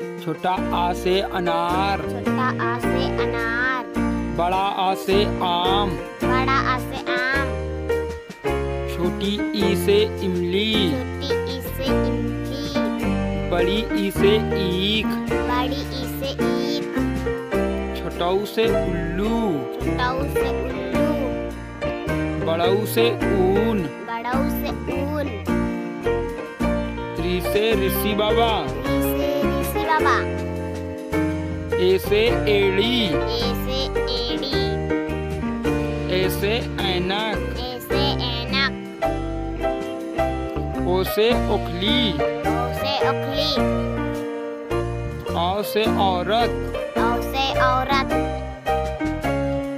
छोटा आ से अनार छोटा आ से अनार बड़ा आ से आम बड़ा आ से आम छोटी ई से इमली छोटी ई से इमली बड़ी ई से ईख बड़ी ई से ईख छोटऊ से उल्लू छोटाऊ से उल्लू बड़ऊ से ऊन बड़ऊ से ऊन त्री से ऋषि बाबा बाबा। ए से एड़ी। ए से एड़ी। ए से ऐनक। ए से ऐनक। ओ से ओखली ओ से उखली। औ से औरत। औ से औरत।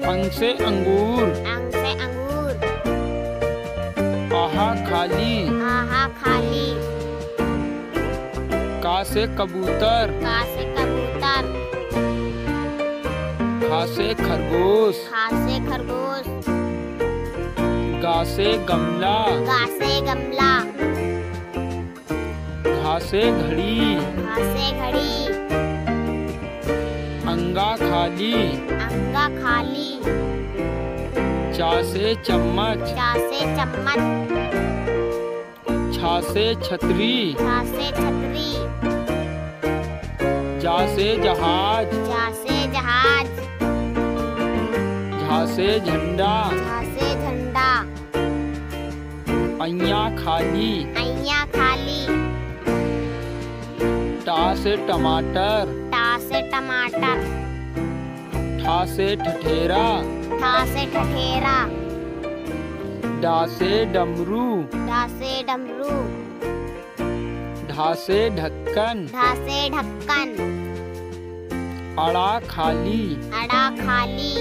अंग से अंगूर। अंग से अंगूर। आहा खाली। आहा खाली। का से कबूतर। का से कबूतर। खा से खरगोश। खा से खरगोश। गा से गमला। गा से गमला। घा से घड़ी। घा से घड़ी। अंगा खाली। अंगा खाली। चा से चम्मच। चा से चम्मच। छा से छतरी। छा से छतरी। से जहाज़। से जहाज़। झा से झंडा। झा से झंडा। अइया खाली। अइया खाली। टा से टमाटर। टा से टमाटर। ठा से ठठेरा। ठा से ठठेरा। डा से डमरू। ढा से डमरू। ढा से ढक्कन। ढा से ढक्कन। अड़ा खाली। अड़ा खाली।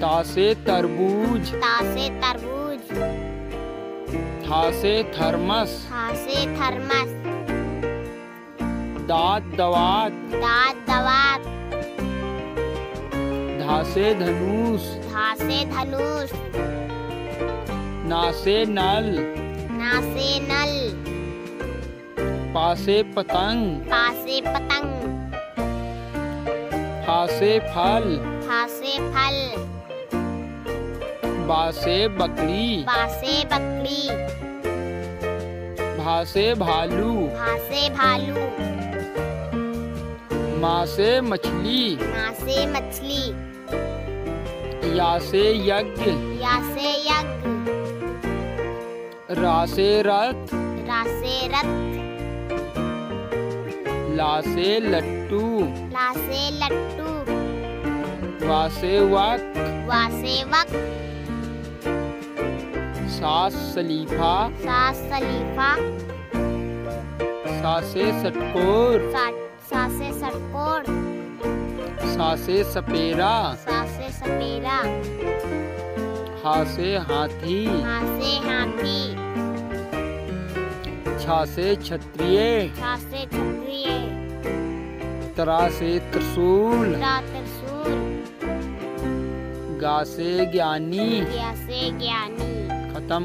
ता से तरबूज। ता से तरबूज। था से थर्मस। था से थर्मस। दांत दवात। दांत दवात। धा से धनुष। धा से धनुष। ना से नल। ना से नल। पा से पतंग। पा से पतंग। फा से फल। फा से फल। बा से बकरी। बा से बकरी। भा से भालू। भा से भालू। माँ से मछली। ना से मछली। या से यज्ञ। या से यज्ञ। रा से रथ। रा से रथ। ला से लट्टू। ला से लट्टू। वा से वक वा से वक सास सलीफा। सा सलीफा। सा से सटकोर। सा सा सटकोर। सा से सपेरा। सा से सपेरा। हा से हाथी। हा से हाथी। छा से क्षत्रिय। क्षत्रिय। तरा से त्रिशूल। त्रिशूल। गा से ज्ञानी। से ज्ञानी। खत्म।